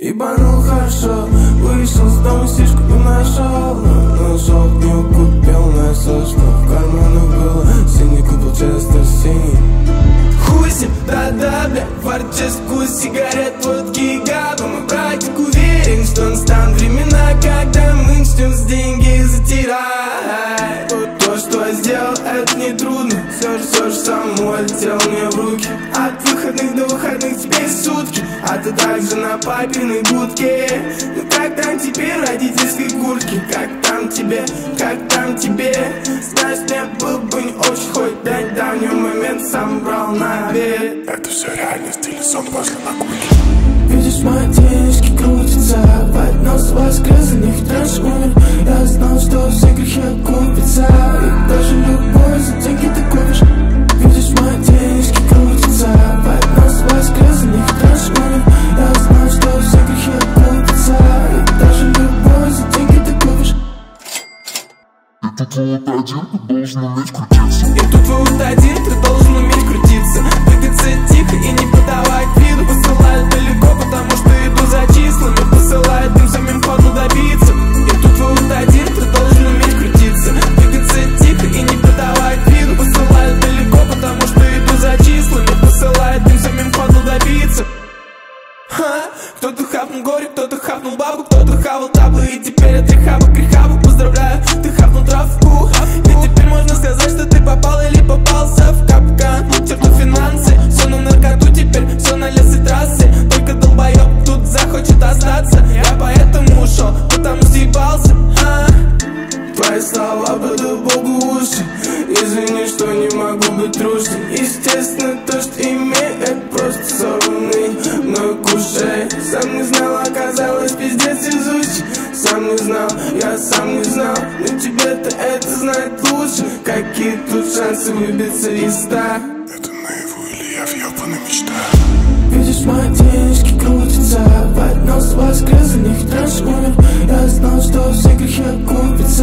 Ебанул хорошо, вышел с дома, сишку не нашел. Но ножок не купил, нашел, что в карманах было. Синий купил часто синий. Хуй да-да, бля, фарческу сигарет, водки габа Мой братик уверен, что настанут времена, когда мы начнем с деньги затирать. То, что сделал, это не трудно Все же, все же само летел мне в руки. От выходных до выходных теперь сутки а ты также на папиной будке. Ну как там теперь родительской куртки? Как там тебе, как там тебе? Знаешь, мне был бы не очень хоть дать давний момент Сам брал на обед. Это все реальность или сон после накурки Видишь, мои денежки крутятся Поднос воскрес, за тут вот один ты должен уметь крутиться. И тут вот один ты должен уметь крутиться. Двигаться тихо и не подавать виду. Посылают далеко, потому что иду за числами. Посылают им самим ходу добиться. И тут вот один ты должен уметь крутиться. Двигаться тихо и не подавать виду. Посылают далеко, потому что иду за числами. Посылают им самим ходу добиться. Ха, кто-то хапнул горе, кто-то хапнул бабу Кто-то хавал таблы. И теперь от рехаба к ушел, потому съебался а? Твои слова буду Богу уши. Извини, что не могу быть трушным Естественно, то, что имею, это просто сорванный мной кушай Сам не знал, оказалось пиздец везучий. Сам не знал, я сам не знал Но тебе-то это знать лучше. Какие тут шансы выбиться из ста? Это наяву или я в ёбаной мечтах? Видишь, Поднос Shook off its